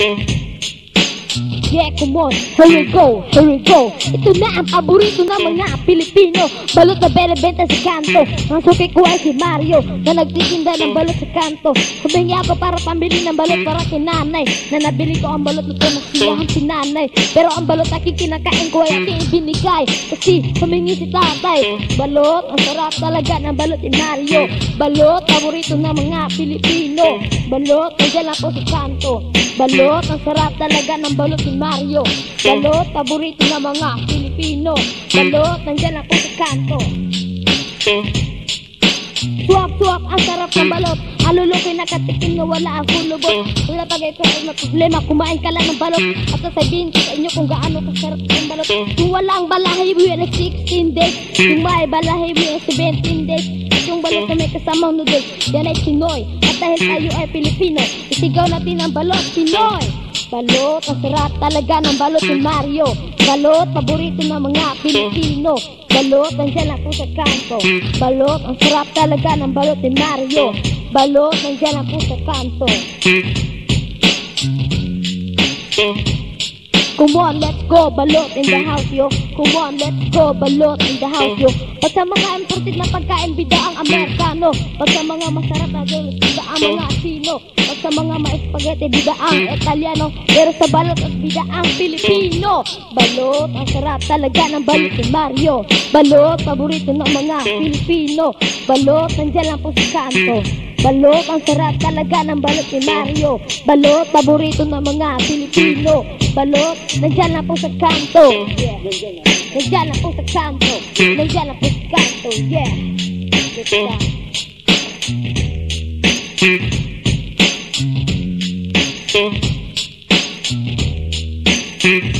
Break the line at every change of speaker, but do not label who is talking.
Shit. Yeah, come on, here we go, here we go. Ito na ang paborito ng mga Pilipino. Balot na belebenta sa kanto. Ang suki ko ay si Mario Na nagtitinda ng balot sa kanto. Humingi ako para pambili ng balot para kay nanay Na nabili ko ang balot na pinagsiyahan si nanay. Pero ang balot aking kinakain ko ay aking ibinigay. Kasi humingi si tatay Balot, ang sarap talaga ng balot ni Mario. Balot, paborito ng mga Pilipino. Balot, nandiyan lang po sa kanto. Balot, ang sarap talaga ng balot ni Mario. Balot, paborito ng mga Pilipino. Balot, nandiyan lang po sa kanto. Suwak, ang sarap ng balot. Alulukin nakatikim na wala ang kulubot Wala bagay ko ay problema. Kumain ka lang ng balot. At sasabihin ko sa inyo kung gaano kasarap ng balot. Kung walang balahibo yan ay 16 days. Kung may balahibo yan ay 17 days. At yung balot na may kasamang noodles Yan ay Pinoy At dahil tayo ay Pilipino Isigaw natin ang balot Pinoy Balot, ang sarap talaga ng balot ni Mario. Balot, paborito ng mga Pilipino. Balot, nandiyan lang po sa kanto. Balot, ang sarap talaga ng balot ni Mario. Balot, nandiyan lang po sa kanto Come on, let's go, balot in the house, yo. Come on, let's go, balot in the house, yo. Pag sa mga imported na pagkain, bida ang Amerikano. Pag sa mga masarap na girls, bida ang mga Sino Pag sa mga ma-spaghetti, bida ang Italiano. Pero sa balot at bida ang Pilipino. Balot, ang sarap talaga ng balot ni Mario. Balot, paborito ng mga Pilipino. Balot, nandiyan lang po sa kanto Balot, ang sarap talaga ng balot ni Mario. Balot, paborito ng mga Pilipino. Balot, nandiyan lang po sa kanto. Yeah, nandiyan lang po sa kanto. Nandiyan lang po sa kanto, yeah.
Thank